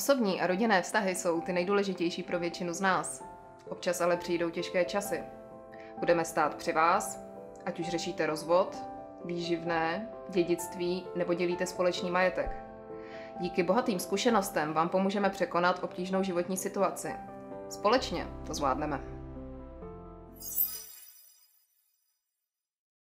Osobní a rodinné vztahy jsou ty nejdůležitější pro většinu z nás. Občas ale přijdou těžké časy. Budeme stát při vás, ať už řešíte rozvod, výživné, dědictví nebo dělíte společný majetek. Díky bohatým zkušenostem vám pomůžeme překonat obtížnou životní situaci. Společně to zvládneme.